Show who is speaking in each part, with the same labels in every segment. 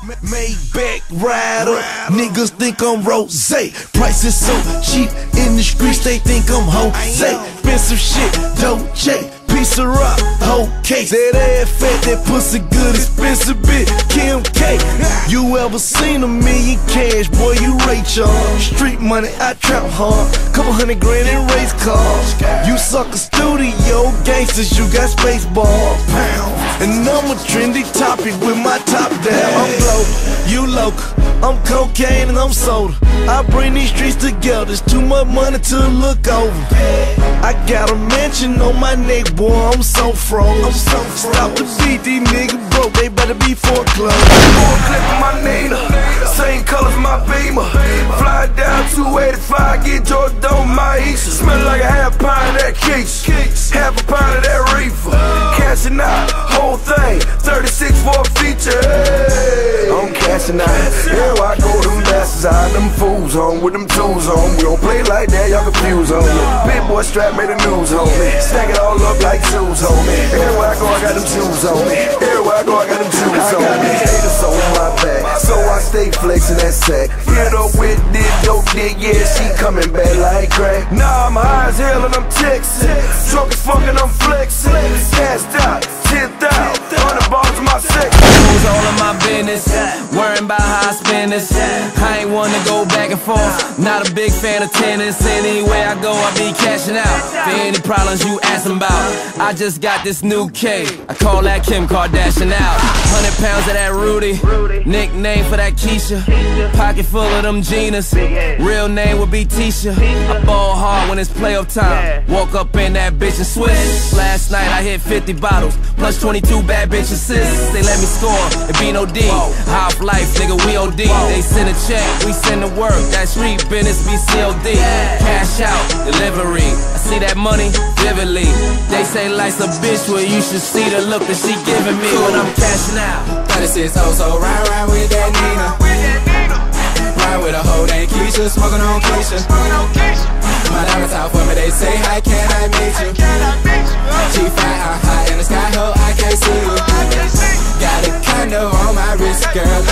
Speaker 1: Maybach rider, niggas think I'm Rozay. Prices so cheap in the streets, they think I'm Jose. Expensive shit, Dolce, piece of rock, whole case. That ass fat, that pussy good, expensive bitch, Kim K. You ever seen a million cash, boy? You Ray Charles. Street money, I trap hard. Couple hundred grand in race cars. You suck a studio gangsters, you got space ball pound. And I'm a trendy topic with my top down. I'm low, you local. I'm cocaine and I'm soda. I bring these streets together. It's too much money to look over. I got a mansion on my neck, boy. I'm so froze. I'm so froze. Stop the beat, these niggas broke. They better be foreclosed.
Speaker 2: Full clip of my Nina, same colors my Beamer. Fly down 285, get Jordan on my Easter. Smell like a half pound of that Keeks, half a pound of that reefer. Cashing out, whole thing, 36 for a feature. Hey, I'm cashing out. Here I go, them bastards out, them fools on with them tools on. We don't play like that, y'all confused on me. Big boy strap made the news on me. Stack it all up like shoes on me. Everywhere I go, I got them shoes on me. Everywhere I go, I got them shoes on me. Haters on my back, so I stay flexing that sack. Hit up with this dope dick, yeah, she coming back like crack. Nah, I'm high as hell and I'm texting. Drunk as fuck and I'm flexing. Passed out,
Speaker 3: how I ain't to go back and forth. Not a big fan of tennis. Anywhere I go, I be cashing out. For any problems you asking about, I just got this new K. I call that Kim Kardashian out. Hundred pounds of that Rudy. Nickname for that Keisha. Pocket full of them Genas. Real name would be Tisha. I ball hard when it's playoff time. Walk up in that bitch and switch. Last night I hit 50 bottles. Plus 22 bad bitch assists. They let me score. It be no D. Half life, nigga, we OD. They send a check, we send the work. That street business be COD. Cash out, delivery. I see that money vividly. They say life's a bitch, well you should see the look that she giving me when I'm cashing out.
Speaker 4: 36 oh, so ride, ride with that Nina. Ride with a hoe named Keisha, smoking on Keisha. My diamonds out for me, they say, hi, can I meet you? She fly,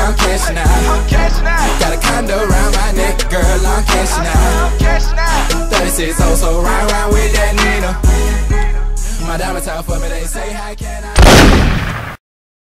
Speaker 4: I'm cashing out. Got a condo around my neck, girl, I'm cashing out. 36 oh, so ride, ride with that Nina. My diamonds out for me, they say, hi, can I